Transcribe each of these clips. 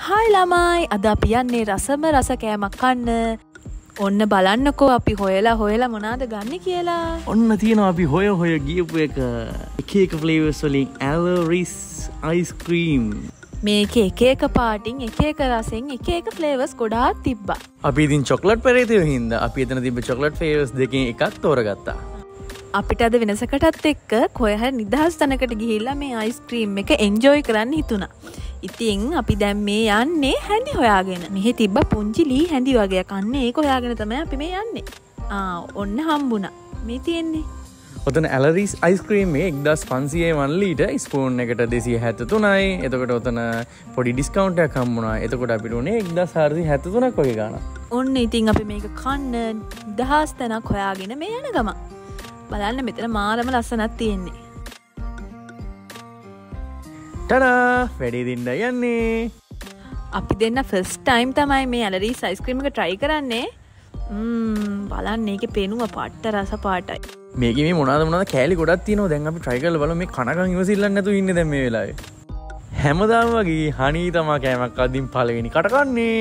Hi ළමයි. අද අපි යන්නේ රසම රස කෑමක් කන්න. ඔන්න බලන්නකෝ අපි හොයලා හොයලා මොනාද ගන්න කියලා. ඔන්න තියෙනවා අපි හොය හොය ගියපු එක. එක එක ෆ්ලේවස් වලින් ඇලරිස් අයිස්ක්‍රීම් මේක එක එක පාටින් එක එක රසෙන් එක එක ෆ්ලේවස් ගොඩාත් තිබ්බා. අපි ඉතින් චොක්ලට් පෙරේතය හින්ද අපි එතන තිබ චොක්ලට් ෆේවස් දෙකින් එකක් තෝරගත්තා. අපිට අද වෙනසකටත් එක්ක කොයහ නිදහස් තනකට ගිහිල්ලා මේ අයිස්ක්‍රීම් එක එන්ජෝයි කරන්න හිතුණා ඉතිං අපි දැම් මේ යන්නේ හැඳි හොයාගෙන. මෙහෙ තිබ්බ පුංචි ලී හැඳි වගේ කන්නේ ඒක හොයාගෙන තම අපි මේ යන්නේ. ඔන්න හම්බුණ. මේ තියෙන්නේ. ඔතන ඇලරිස් අයිස්ක්‍රීම් එක්දස් පන්සියේ වන්ලීට ස්පූන් එකට දෙසිය හැත්ත තුනයි එතකට ඔතන පොඩි ඩිස්කවන්ටයක් කම්මුණා එතකොට අපිටුනේ එක්ද සාරසි හැත්ත තුනක් වගේ ගන ඔන්න ඉතින් අපි මේක කන්න දහස් තැනක් හොයාගෙන මේ යන ගම බලන්න මෙතන මාරම ලස්සනත් තියෙන්නේ ටඩා වැඩිදින්ඩ යන්නේ. අපි දෙන්න ෆස් ටයිම් තමයි මේ ඇලරී සයිස්ක්‍රීමක ට්‍රයි කරන්නේ. බලන්න ඒක පෙනුම පට්ට රස පාටයි. මේක මේ මොනාද මොනද කෑලි ගොඩත් තියන දැන් අපි ට්‍රයිකල් බල මේ කනකං ඉවසිල්ලන්න ඇතු ඉන්න දැම වෙලායි හැමදාම වගේ හනී තමා කෑමක් අදින් පලවෙනි කටකන්නේ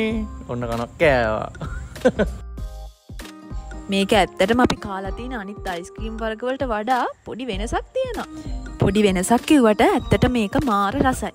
ඔන්න කනක් කෑවා මේක ඇත්තටම අපි කාලතින අනිත් අයිස්ක්‍රීම් වර්ගවලට වඩා පොඩි වෙනසක් තියෙනවා. පොඩි වෙනසක් කිව්වට ඇත්තට මේක මාර රසයි.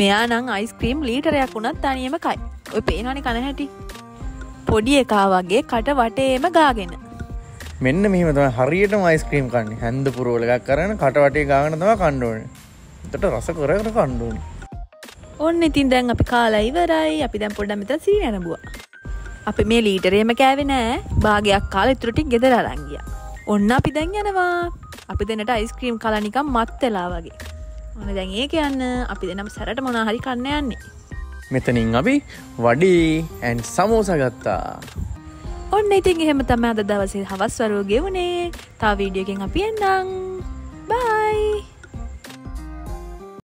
මෙයා නං අයිස්ක්‍රීම් ලීටරයක් වුණත් තනියම කයි. ඔය පේනනි කන හැටි. පොඩි එකා වගේ කට වටේම ගාගෙන. මෙන්න මෙහම තම හරියට මයිස්ක්‍රීම් කන්න. හැන්ද පුරුවල එකක් කරන කටවටේ ගාන තම කණ්ඩුවන තට රස කරකට කණ්ඩුවන ඔන්න ඉතින් දැන් අපි කාලා ඉවරයි. අපි දැන් පොඩ්ඩ මෙත සී නැනබුව අපි මේ ලීටරේම කෑවෙ නෑ. භාගයක් කාල ඉතුරටික් ගෙදර අරංගිය ඔන්න අපි දැන් යනවා. අපි දෙනට අයිස්ක්‍රීම් කලනිකම් මත්තලා වගේ. ඕන දැන් ඒ කියන්න අපි දෙනම් සැරට මොනා හරි කන්න යන්නේ මෙතනින් අපි වඩී ඇන් සමෝස ගත්තා. ඔන්න ඉතින් එහෙම තම අද දවසේ හවස් වරුව ගෙවුණේ තා වීඩියෝකෙන් අපි එන්නම්.